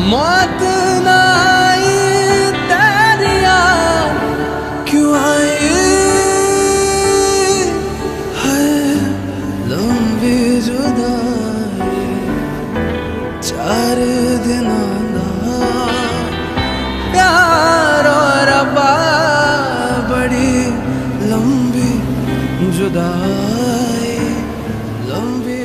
मौत नाई तेरिया क्यों आई? है लंबी जुदाई, चार दिन प्यार और बड़ी लंबी जुदाई, लंबी